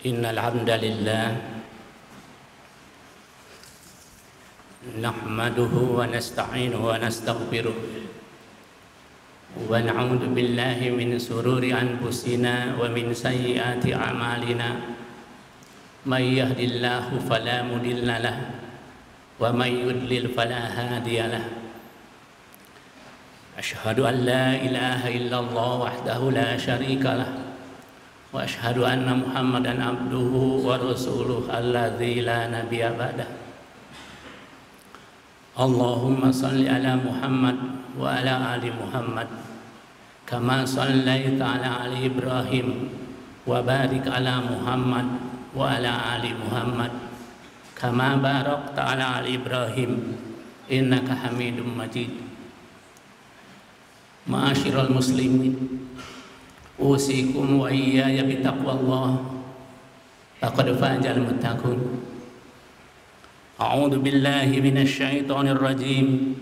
إن الحمد لله نحمده ونستعينه ونستغفره ونعوذ بالله من سرور أنفسنا ومن سيئات أعمالنا. من يهد الله فلا مضل له ومن يضلل فلا هادي له. أشهد أن لا إله إلا الله وحده لا شريك له. وأشهد أن محمدا عبده ورسوله الذي لا نبي بعده. اللهم صل على محمد وعلى آل محمد كما صليت على آل إبراهيم وبارك على محمد وعلى آل محمد كما باركت على آل إبراهيم إنك حميد مجيد. معاشر المسلمين أوصيكم وإياي بتقوى الله فقد فاز المتقون أعوذ بالله من الشيطان الرجيم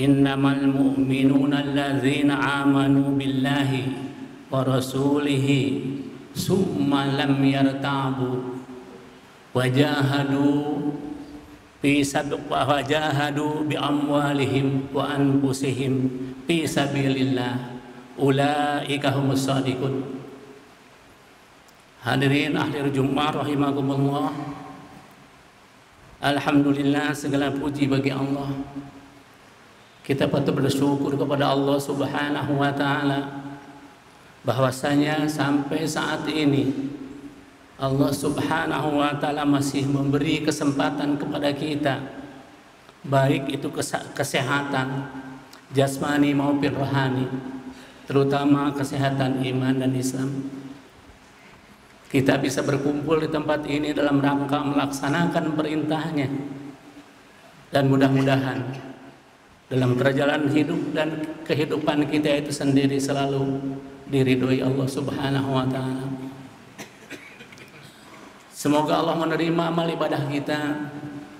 إنما المؤمنون الذين آمنوا بالله ورسوله ثم لم يرتابوا وجاهدوا في سبق وجاهدوا بأموالهم وأنفسهم في سبيل الله ulaika humus sadiqun. Hadirin ahli jumat rahimakumullah. Alhamdulillah segala puji bagi Allah. Kita patut bersyukur kepada Allah Subhanahu wa taala bahwasanya sampai saat ini Allah Subhanahu wa taala masih memberi kesempatan kepada kita baik itu kesehatan jasmani maupun rohani terutama kesehatan iman dan Islam kita bisa berkumpul di tempat ini dalam rangka melaksanakan perintahnya dan mudah-mudahan dalam perjalanan hidup dan kehidupan kita itu sendiri selalu diridhoi Allah Subhanahu wa taala. Semoga Allah menerima amal ibadah kita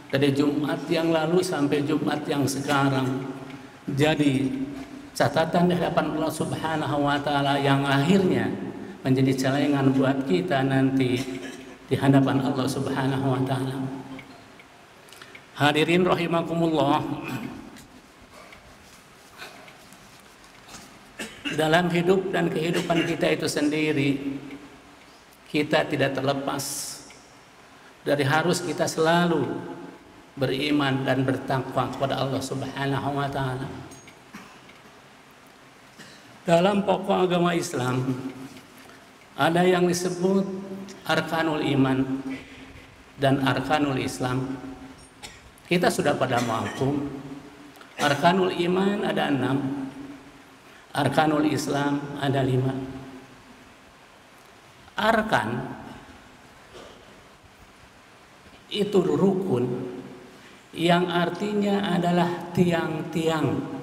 dari Jumat yang lalu sampai Jumat yang sekarang. Jadi catatan di hadapan Allah Subhanahu wa taala yang akhirnya menjadi celengan buat kita nanti di hadapan Allah Subhanahu wa taala. Hadirin rahimakumullah. dalam hidup dan kehidupan kita itu sendiri kita tidak terlepas dari harus kita selalu beriman dan bertakwa kepada Allah Subhanahu wa taala. Dalam pokok agama Islam ada yang disebut arkanul iman dan arkanul Islam. Kita sudah pada mampu. Arkanul iman ada enam, Arkanul Islam ada lima. Arkan itu rukun yang artinya adalah tiang-tiang.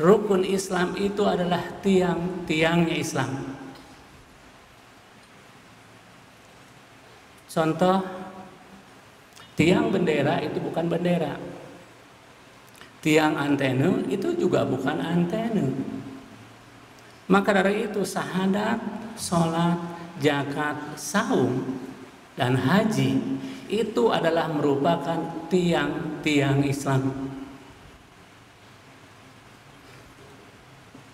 Rukun Islam itu adalah tiang-tiangnya Islam. Contoh, tiang bendera itu bukan bendera tiang antena itu juga bukan antena. Maka dari itu sahadat, sholat, zakat, saum, dan haji itu adalah merupakan tiang-tiang Islam.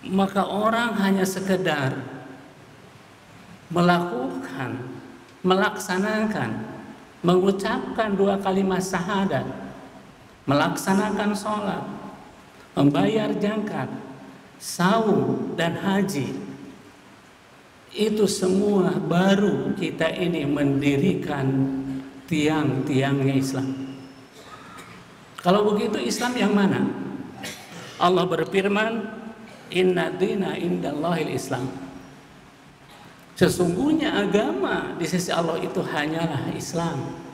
Maka orang hanya sekedar melakukan, melaksanakan, mengucapkan dua kalimat syahadat melaksanakan sholat, membayar zakat, saum dan haji, itu semua baru kita ini mendirikan tiang-tiangnya Islam. Kalau begitu Islam yang mana? Allah berfirman, Inna dina indallahil Islam. Sesungguhnya agama di sisi Allah itu hanyalah Islam.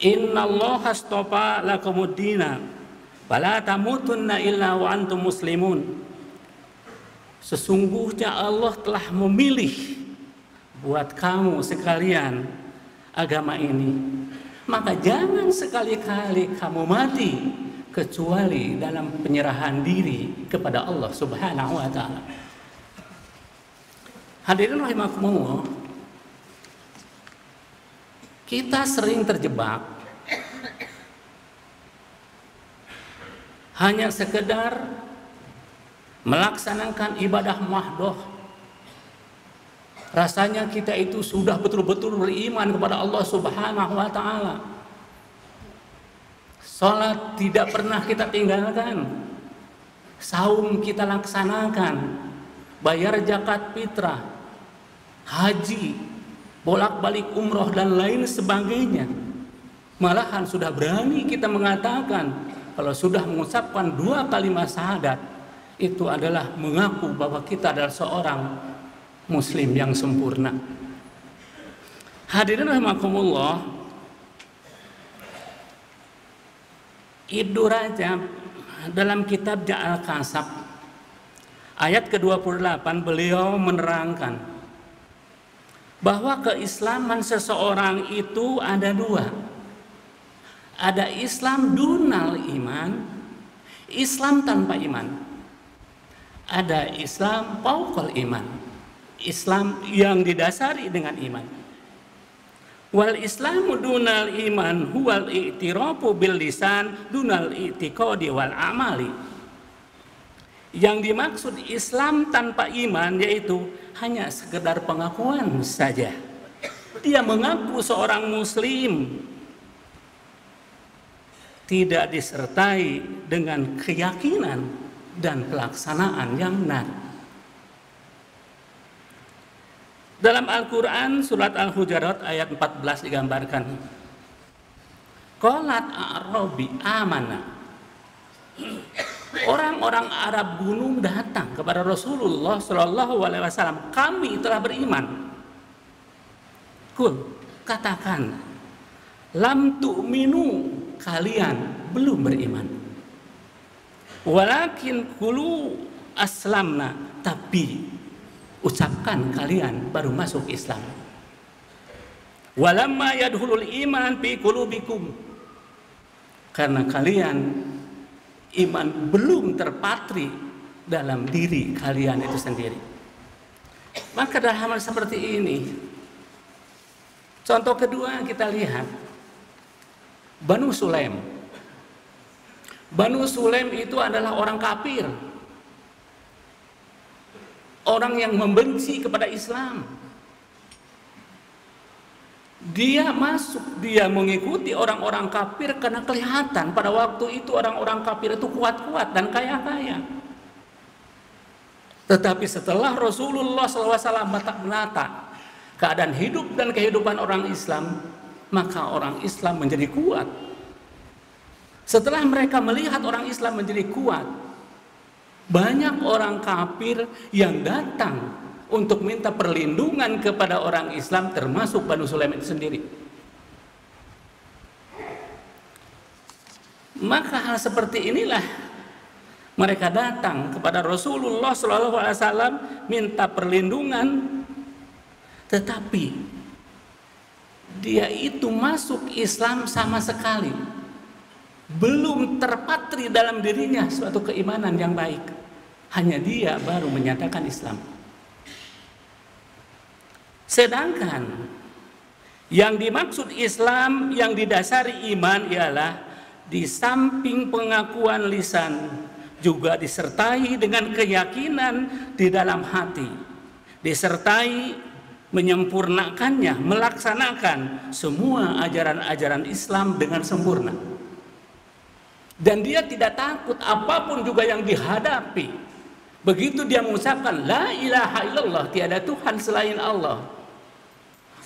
Inna Allah astofa lakumuddina Fala tamutunna illa wa antum muslimun Sesungguhnya Allah telah memilih Buat kamu sekalian Agama ini Maka jangan sekali-kali kamu mati Kecuali dalam penyerahan diri Kepada Allah subhanahu wa ta'ala Hadirin rahimakumullah. Kita sering terjebak hanya sekedar melaksanakan ibadah mahdoh rasanya kita itu sudah betul-betul beriman kepada Allah Subhanahu wa taala salat tidak pernah kita tinggalkan. Saum kita laksanakan. Bayar zakat fitrah. Haji bolak-balik umroh dan lain sebagainya. Malahan sudah berani kita mengatakan kalau sudah mengucapkan dua kalimat syahadat itu adalah mengaku bahwa kita adalah seorang muslim yang sempurna. Hadirin rahimakumullah, Ibnu Rajab dalam kitab Ja'al Kasab ayat ke-28 beliau menerangkan bahwa keislaman seseorang itu ada dua. Ada Islam dunal iman, Islam tanpa iman. Ada Islam paukal iman Islam yang didasari dengan iman wal islamu dunal iman huwal i'tirafu bil lisan dunal i'tiqadi wal amali. Yang dimaksud Islam tanpa iman yaitu hanya sekedar pengakuan saja. Dia mengaku seorang muslim. Tidak disertai dengan keyakinan dan pelaksanaan yang benar. Dalam Al-Quran surat Al-Hujarat ayat 14 digambarkan Qalat Arabi amana Orang-orang Arab gunung datang kepada Rasulullah Shallallahu Alaihi Wasallam. Kami telah beriman. Kul katakan, lam tu'minu kalian belum beriman. Walakin kulu aslamna tapi ucapkan kalian baru masuk Islam. Walamma yadhulul iman fi qulubikum. Karena kalian iman belum terpatri dalam diri kalian itu sendiri. Maka dalam hal seperti ini Contoh kedua kita lihat Banu Sulaim Banu Sulaim itu adalah orang kafir. Orang yang membenci kepada Islam. Dia masuk, dia mengikuti orang-orang kafir karena kelihatan pada waktu itu orang-orang kafir itu kuat-kuat dan kaya-kaya. Tetapi setelah Rasulullah SAW menata keadaan hidup dan kehidupan orang Islam, maka orang Islam menjadi kuat setelah mereka melihat orang Islam menjadi kuat, banyak orang kafir yang datang untuk minta perlindungan kepada orang Islam termasuk Banu Sulaim itu sendiri. Maka hal seperti inilah mereka datang kepada Rasulullah SAW minta perlindungan, tetapi dia itu masuk Islam sama sekali belum terpatri dalam dirinya suatu keimanan yang baik. Hanya dia baru menyatakan Islam. Sedangkan yang dimaksud Islam yang didasari iman ialah di samping pengakuan lisan juga disertai dengan keyakinan di dalam hati, disertai menyempurnakannya, melaksanakan semua ajaran-ajaran Islam dengan sempurna. Dan dia tidak takut apa pun juga yang dihadapi. Begitu dia mengucapkan la ilaha illallah, tiada Tuhan selain Allah.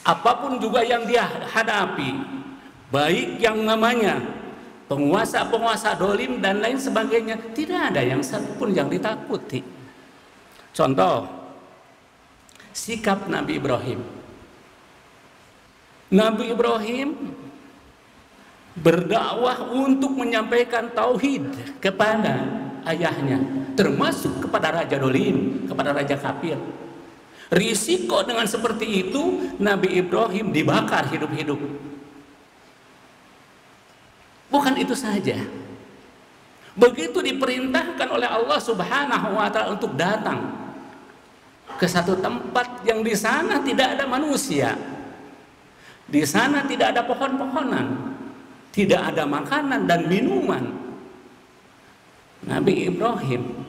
Apa pun juga yang dia hadapi, baik yang namanya penguasa-penguasa dolim dan lain sebagainya, tidak ada yang satu pun yang ditakuti. Contoh, sikap Nabi Ibrahim. Nabi Ibrahim berdakwah untuk menyampaikan tauhid kepada ayahnya termasuk kepada raja dolim kepada raja kafir risiko dengan seperti itu Nabi Ibrahim dibakar hidup-hidup bukan itu saja begitu diperintahkan oleh Allah subhanahu wa ta'ala untuk datang ke satu tempat yang di sana tidak ada manusia. Di sana tidak ada pohon-pohonan, tidak ada makanan dan minuman. Nabi Ibrahim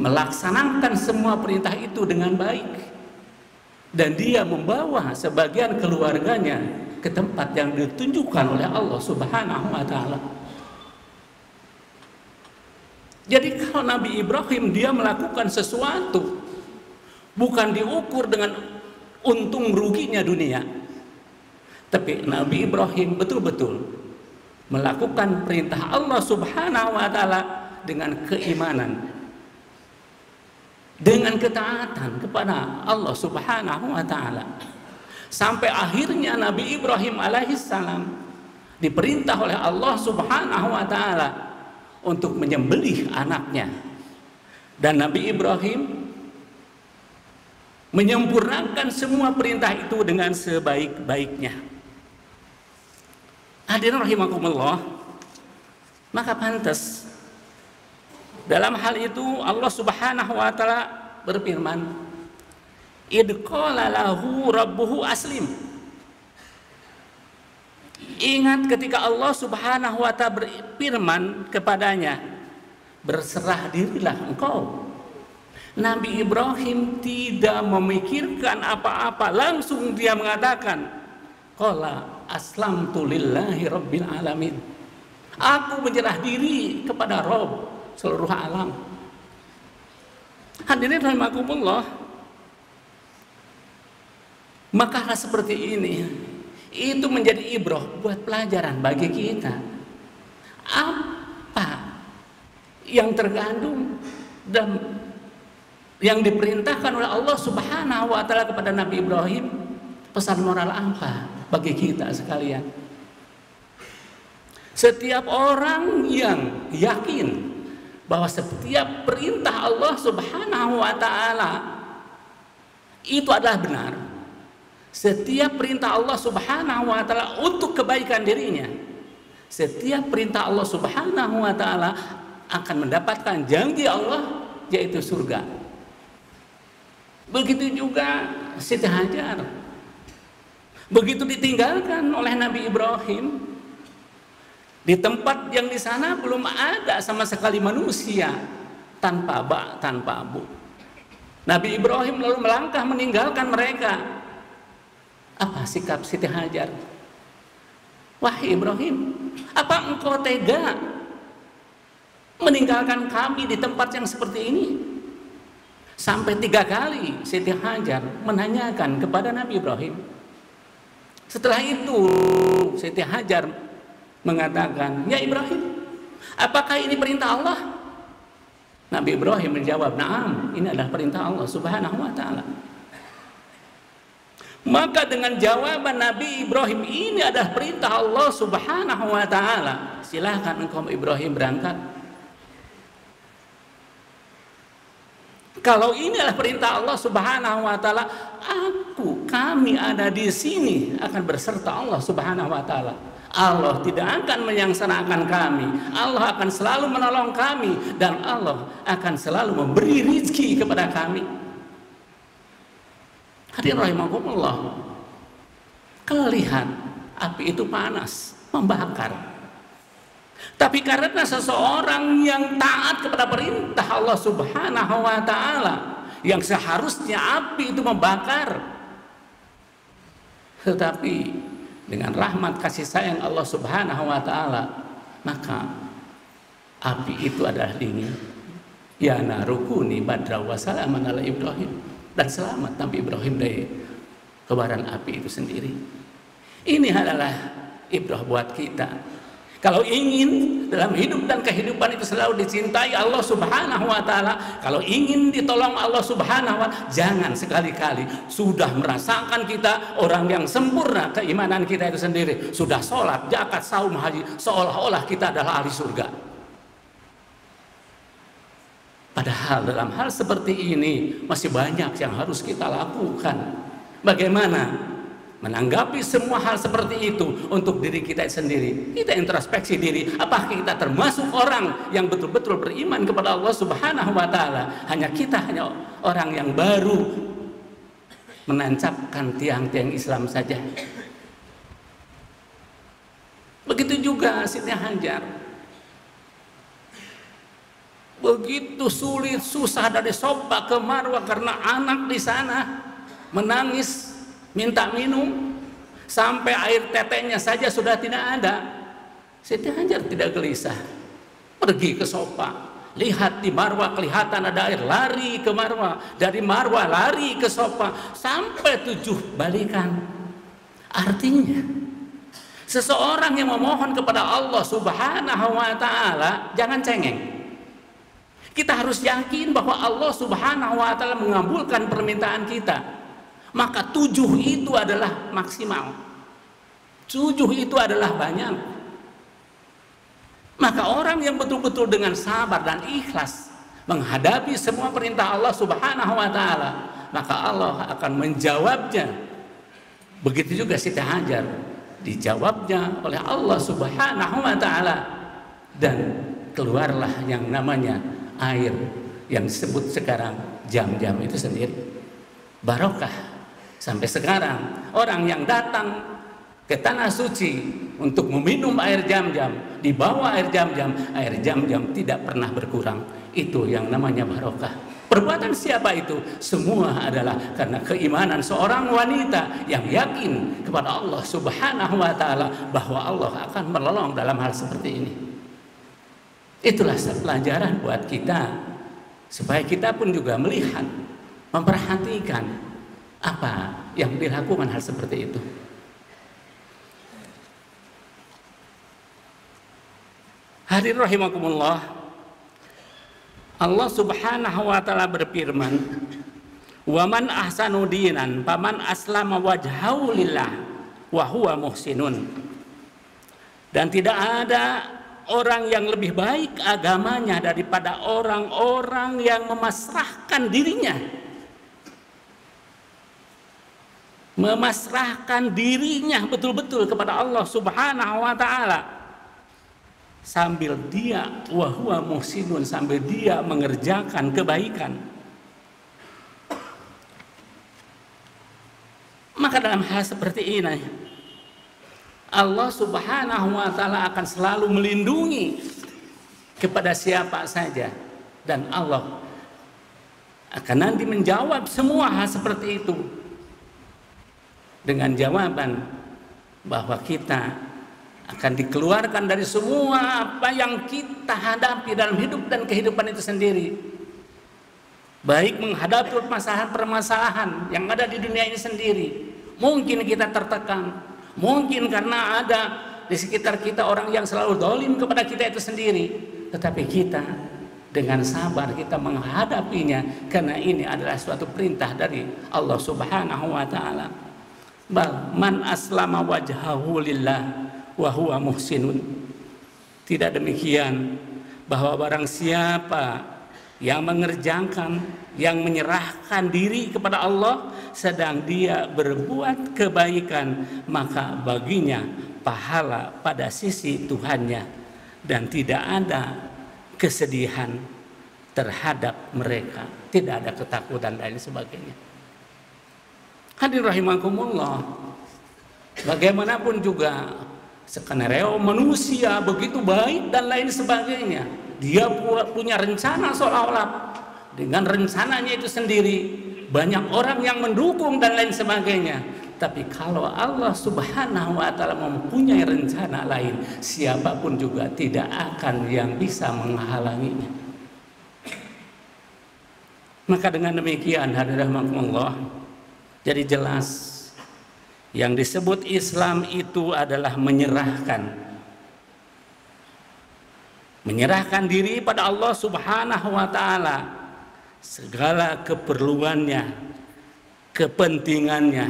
melaksanakan semua perintah itu dengan baik dan dia membawa sebagian keluarganya ke tempat yang ditunjukkan oleh Allah Subhanahu wa taala. Jadi kalau Nabi Ibrahim dia melakukan sesuatu bukan diukur dengan untung ruginya dunia. Tapi Nabi Ibrahim betul-betul melakukan perintah Allah Subhanahu wa taala dengan keimanan dengan ketaatan kepada Allah Subhanahu wa taala. Sampai akhirnya Nabi Ibrahim alaihissalam diperintah oleh Allah Subhanahu wa taala untuk menyembelih anaknya. Dan Nabi Ibrahim menyempurnakan semua perintah itu dengan sebaik-baiknya. Hadirin rahimakumullah, maka pantas dalam hal itu Allah Subhanahu wa taala berfirman, "Idqala lahu rabbuhu aslim." Ingat ketika Allah Subhanahu wa taala berfirman kepadanya, "Berserah dirilah engkau." Nabi Ibrahim tidak memikirkan apa-apa, langsung dia mengatakan, "Qala aslamtu lillahi rabbil alamin." Aku menyerah diri kepada Rob seluruh alam. Hadirin rahimakumullah. Maka hal seperti ini itu menjadi ibrah buat pelajaran bagi kita. Apa yang tergandung dan yang diperintahkan oleh Allah Subhanahu wa taala kepada Nabi Ibrahim pesan moral apa bagi kita sekalian? Setiap orang yang yakin bahwa setiap perintah Allah Subhanahu wa taala itu adalah benar. Setiap perintah Allah Subhanahu wa taala untuk kebaikan dirinya. Setiap perintah Allah Subhanahu wa taala akan mendapatkan janji Allah yaitu surga. Begitu juga Siti Hajar. Begitu ditinggalkan oleh Nabi Ibrahim, di tempat yang di sana belum ada sama sekali manusia tanpa bak, tanpa abu. Nabi Ibrahim lalu melangkah meninggalkan mereka. Apa sikap Siti Hajar? Wahai Ibrahim, apa engkau tega meninggalkan kami di tempat yang seperti ini? Sampai tiga kali Siti Hajar menanyakan kepada Nabi Ibrahim. Setelah itu Siti Hajar mengatakan, "Ya Ibrahim, apakah ini perintah Allah?" Nabi Ibrahim menjawab, "Na'am, ini adalah perintah Allah Subhanahu wa taala." Maka dengan jawaban Nabi Ibrahim ini adalah perintah Allah Subhanahu wa taala. Silahkan engkau Ibrahim berangkat. Kalau ini adalah perintah Allah Subhanahu wa taala, aku kami ada di sini akan berserta Allah Subhanahu wa taala. Allah tidak akan menyangsanakan kami. Allah akan selalu menolong kami. Dan Allah akan selalu memberi rizki kepada kami. Hadirin rahimahumullah kalau lihat api itu panas membakar tapi karena seseorang yang taat kepada perintah Allah subhanahu wa ta'ala yang seharusnya api itu membakar. Tetapi dengan rahmat kasih sayang Allah Subhanahu wa taala maka api itu adalah dingin. Ya narukuni badra wa salaman ala Ibrahim. Dan selamat Nabi Ibrahim dari kebaran api itu sendiri. Ini adalah ibrah buat kita kalau ingin dalam hidup dan kehidupan itu selalu dicintai Allah Subhanahu wa taala, kalau ingin ditolong Allah Subhanahu wa jangan sekali-kali sudah merasakan kita orang yang sempurna keimanan kita itu sendiri, sudah sholat, zakat, saum, haji, seolah-olah kita adalah ahli surga. Padahal dalam hal seperti ini masih banyak yang harus kita lakukan. Bagaimana menanggapi semua hal seperti itu untuk diri kita sendiri. Kita introspeksi diri, apakah kita termasuk orang yang betul-betul beriman kepada Allah Subhanahu wa taala? Hanya kita hanya orang yang baru menancapkan tiang-tiang Islam saja. Begitu juga Siti Hajar. Begitu sulit, susah dari Soba ke Marwah karena anak di sana menangis, minta minum, sampai air tetenya saja sudah tidak ada. Siti Hajar tidak gelisah. Pergi ke Soba, lihat di Marwah kelihatan ada air. Lari ke Marwah. Dari Marwah lari ke Sofa. Sampai tujuh balikan. Artinya seseorang yang memohon kepada Allah subhanahu wa ta'ala jangan cengeng. Kita harus yakin bahwa Allah subhanahu wa ta'ala mengabulkan permintaan kita maka tujuh itu adalah maksimal tujuh itu adalah banyak maka orang yang betul-betul dengan sabar dan ikhlas menghadapi semua perintah Allah Subhanahu wa taala, maka Allah akan menjawabnya. Begitu juga Siti Hajar dijawabnya oleh Allah Subhanahu wa taala dan keluarlah yang namanya air yang disebut sekarang jam-jam itu sendiri. Barokah sampai sekarang orang yang datang ke tanah suci untuk meminum air jam-jam di bawah air jam-jam air jam-jam tidak pernah berkurang. Itu yang namanya barokah. Perbuatan siapa itu? Semua adalah karena keimanan seorang wanita yang yakin kepada Allah Subhanahu wa taala bahwa Allah akan menolong dalam hal seperti ini. Itulah pelajaran buat kita supaya kita pun juga melihat memperhatikan apa yang dilakukan hal seperti itu Hadirin rahimakumullah. Allah Subhanahu wa taala berfirman, "Wa man ahsanu dinan paman aslama wajhahu lillah wa huwa muhsinun." Dan tidak ada orang yang lebih baik agamanya daripada orang-orang yang memasrahkan dirinya memasrahkan dirinya betul-betul kepada Allah Subhanahu wa taala. Sambil dia wahwa muhsinun sambil dia mengerjakan kebaikan. Maka dalam hal seperti ini Allah subhanahu wa ta'ala akan selalu melindungi kepada siapa saja. Dan Allah akan nanti menjawab semua hal seperti itu dengan jawaban bahwa kita akan dikeluarkan dari semua apa yang kita hadapi dalam hidup dan kehidupan itu sendiri. Baik menghadapi permasalahan-permasalahan yang ada di dunia ini sendiri. Mungkin kita tertekan, mungkin karena ada di sekitar kita orang yang selalu dolim kepada kita itu sendiri. Tetapi kita dengan sabar kita menghadapinya karena ini adalah suatu perintah dari Allah Subhanahu wa taala. Bal man aslama wajhahu lillah wa muhsinun. Tidak demikian bahwa barang siapa yang mengerjakan, yang menyerahkan diri kepada Allah sedang dia berbuat kebaikan, maka baginya pahala pada sisi Tuhannya dan tidak ada kesedihan terhadap mereka, tidak ada ketakutan dan lain sebagainya. Hadir rahimakumullah. Bagaimanapun juga skenario manusia begitu baik dan lain sebagainya dia punya rencana seolah-olah. Dengan rencananya itu sendiri banyak orang yang mendukung dan lain sebagainya. Tapi kalau Allah subhanahu wa ta'ala mempunyai rencana lain siapa pun juga tidak akan yang bisa menghalanginya. Maka dengan demikian hadirin Allah jadi jelas yang disebut Islam itu adalah menyerahkan menyerahkan diri pada Allah Subhanahu wa taala segala keperluannya, kepentingannya.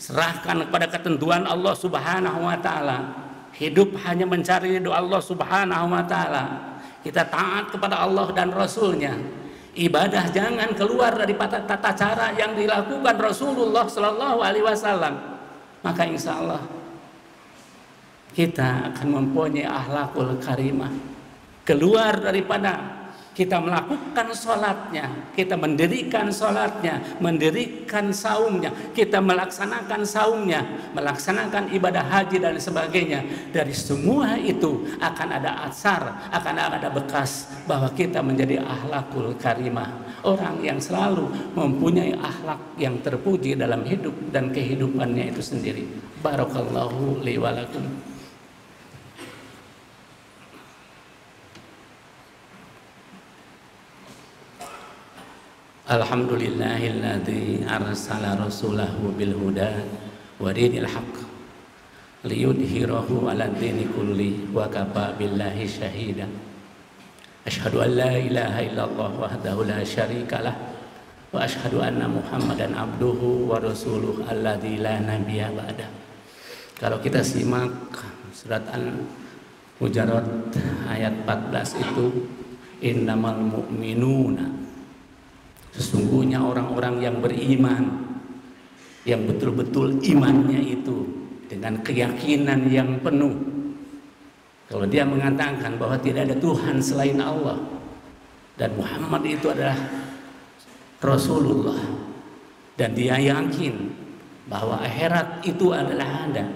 Serahkan kepada ketentuan Allah Subhanahu wa taala. Hidup hanya mencari doa Allah Subhanahu wa taala. Kita taat kepada Allah dan Rasulnya ibadah jangan keluar dari tata cara yang dilakukan Rasulullah Shallallahu Alaihi Wasallam. Maka insya Allah kita akan mempunyai ahlakul karimah. Keluar daripada kita melakukan sholatnya, kita mendirikan sholatnya, mendirikan saumnya, kita melaksanakan saumnya, melaksanakan ibadah haji dan sebagainya. Dari semua itu akan ada asar, akan ada bekas bahwa kita menjadi ahlakul karimah. Orang yang selalu mempunyai akhlak yang terpuji dalam hidup dan kehidupannya itu sendiri. Barakallahu liwalakum. Alhamdulillahilladzi arsala rasulahu bil huda wa dinil haqq liyudhhirahu 'ala dini kulli wa kafa billahi shahida. Ashhadu an la ilaha illallah wahdahu la syarika lah wa ashhadu anna Muhammadan abduhu wa rasuluh alladzi la nabiyya ba'da Kalau kita simak surat Al-Hujarat ayat 14 itu innamal mu'minuna Sesungguhnya orang-orang yang beriman yang betul-betul imannya itu dengan keyakinan yang penuh. Kalau dia mengatakan bahwa tidak ada Tuhan selain Allah dan Muhammad itu adalah Rasulullah dan dia yakin bahwa akhirat itu adalah ada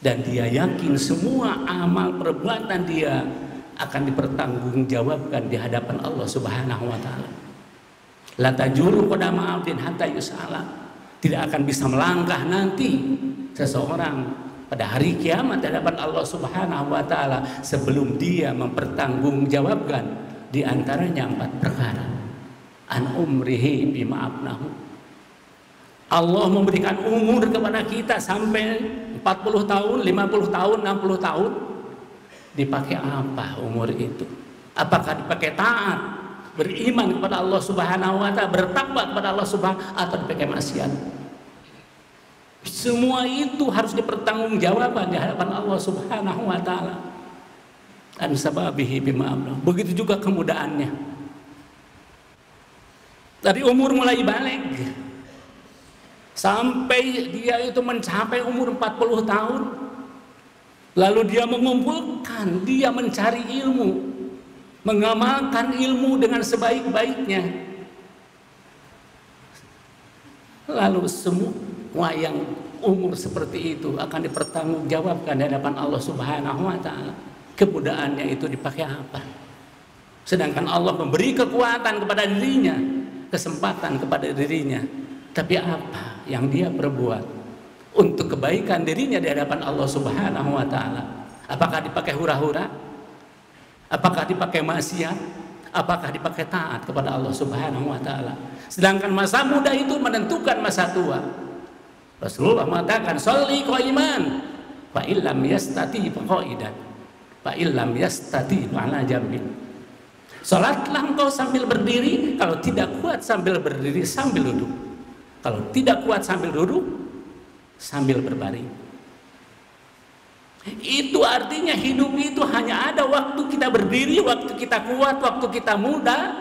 dan dia yakin semua amal perbuatan dia akan dipertanggungjawabkan di hadapan Allah Subhanahu wa taala. La tajuru qadama abdin hatta yus'ala. Tidak akan bisa melangkah nanti seseorang pada hari kiamat hadapan Allah Subhanahu wa taala sebelum dia mempertanggungjawabkan di antaranya empat perkara. An umrihi. Allah memberikan umur kepada kita sampai 40 tahun, 50 tahun, 60 tahun. Dipakai apa umur itu? Apakah dipakai taat beriman kepada Allah Subhanahu wa taala, bertakwa kepada Allah Subhanahu atau dipakai maksiat. Semua itu harus dipertanggungjawabkan di hadapan Allah Subhanahu wa taala. Dan sababihi bima Begitu juga kemudaannya. Dari umur mulai balik sampai dia itu mencapai umur 40 tahun lalu dia mengumpulkan dia mencari ilmu mengamalkan ilmu dengan sebaik-baiknya. Lalu semua yang umur seperti itu akan dipertanggungjawabkan di hadapan Allah Subhanahu wa taala. Kemudaannya itu dipakai apa? Sedangkan Allah memberi kekuatan kepada dirinya, kesempatan kepada dirinya. Tapi apa yang dia perbuat untuk kebaikan dirinya di hadapan Allah Subhanahu wa taala? Apakah dipakai hura-hura? Apakah dipakai maksiat? Apakah dipakai taat kepada Allah Subhanahu wa taala? Sedangkan masa muda itu menentukan masa tua. Rasulullah mengatakan, "Sholli qaiman, fa illam yastati fa qaidan, fa illam yastati ala jambin." Salatlah engkau sambil berdiri, kalau tidak kuat sambil berdiri sambil duduk. Kalau tidak kuat sambil duduk, sambil berbaring. Itu artinya hidup itu hanya ada waktu kita berdiri, waktu kita kuat, waktu kita muda.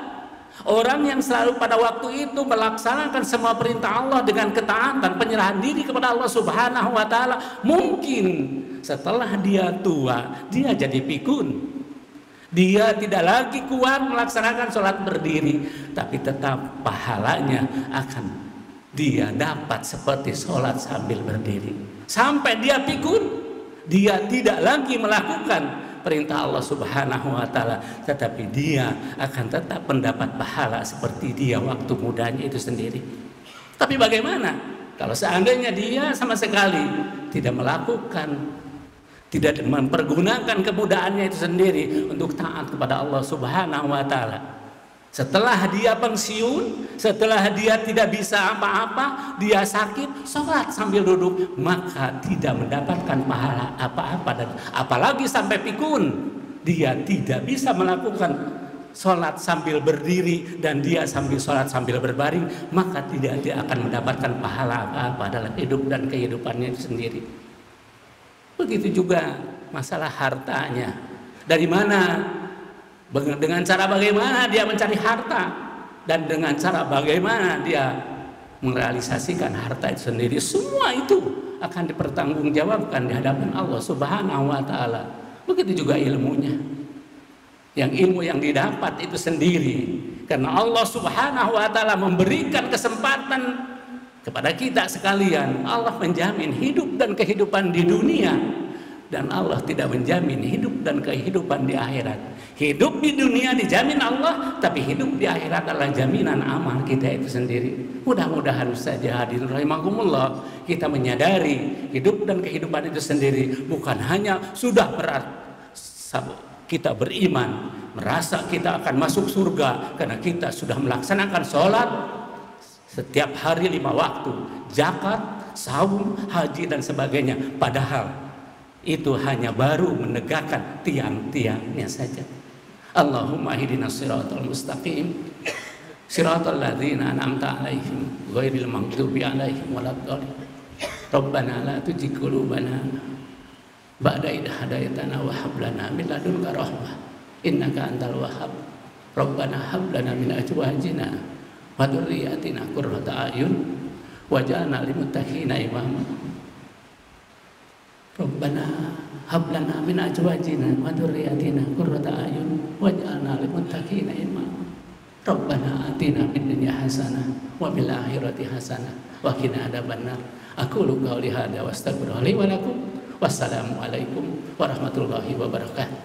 Orang yang selalu pada waktu itu melaksanakan semua perintah Allah dengan ketaatan, penyerahan diri kepada Allah Subhanahu wa taala, mungkin setelah dia tua, dia jadi pikun. Dia tidak lagi kuat melaksanakan sholat berdiri, tapi tetap pahalanya akan dia dapat seperti sholat sambil berdiri. Sampai dia pikun, dia tidak lagi melakukan perintah Allah Subhanahu wa taala, tetapi dia akan tetap mendapat pahala seperti dia waktu mudanya itu sendiri. Tapi bagaimana kalau seandainya dia sama sekali tidak melakukan tidak mempergunakan kemudaannya itu sendiri untuk taat kepada Allah Subhanahu wa taala? Setelah dia pensiun, setelah dia tidak bisa apa-apa, dia sakit, sholat sambil duduk, maka tidak mendapatkan pahala apa-apa dan apalagi sampai pikun, dia tidak bisa melakukan sholat sambil berdiri dan dia sambil sholat sambil berbaring, maka tidak dia akan mendapatkan pahala apa-apa dalam hidup dan kehidupannya sendiri. Begitu juga masalah hartanya. Dari mana dengan cara bagaimana dia mencari harta dan dengan cara bagaimana dia merealisasikan harta itu sendiri. Semua itu akan dipertanggungjawabkan di hadapan Allah Subhanahu wa taala. Begitu juga ilmunya. Yang ilmu yang didapat itu sendiri. Karena Allah Subhanahu wa taala memberikan kesempatan kepada kita sekalian. Allah menjamin hidup dan kehidupan di dunia dan Allah tidak menjamin hidup dan kehidupan di akhirat hidup di dunia dijamin Allah tapi hidup di akhirat adalah jaminan amal kita itu sendiri mudah-mudahan saja hadirin rahimakumullah kita menyadari hidup dan kehidupan itu sendiri bukan hanya sudah berat kita beriman, merasa kita akan masuk surga karena kita sudah melaksanakan sholat setiap hari lima waktu, zakat, saum, haji dan sebagainya. Padahal itu hanya baru menegakkan tiang-tiangnya saja. Allahumma hidina siratal mustaqim siratal ladzina an'amta alaihim ghairil maghdubi alaihim waladdallin. Rabbana la tuzigh qulubana ba'da id hadayatana wa hab lana min ladunka rahmah innaka antal wahhab rabbana hab lana min azwajina wa dhurriyyatina qurrata ayun waj'alna lil muttaqina imama Rabbana hab lana min azwajina wa dhurriyyatina qurrata a'yun waj'alna lil muttaqina imama. Atina fid dunya hasanah wa fil akhirati. Aku lu qauli hada wa astaghfirullaha li warahmatullahi wabarakatuh.